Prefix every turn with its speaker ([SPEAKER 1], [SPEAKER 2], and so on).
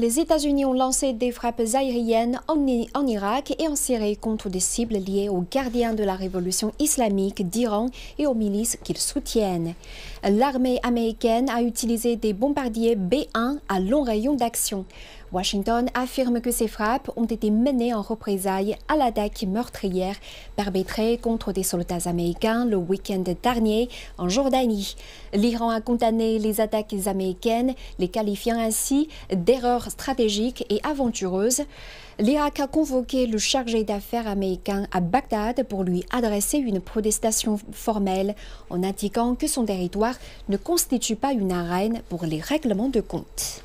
[SPEAKER 1] Les États-Unis ont lancé des frappes aériennes en, Irak et en Syrie contre des cibles liées aux gardiens de la révolution islamique d'Iran et aux milices qu'ils soutiennent. L'armée américaine a utilisé des bombardiers B-1 à long rayon d'action. Washington affirme que ces frappes ont été menées en représailles à l'attaque meurtrière perpétrée contre des soldats américains le week-end dernier en Jordanie. L'Iran a condamné les attaques américaines, les qualifiant ainsi d'erreurs stratégiques et aventureuses. L'Irak a convoqué le chargé d'affaires américain à Bagdad pour lui adresser une protestation formelle en indiquant que son territoire ne constitue pas une arène pour les règlements de compte.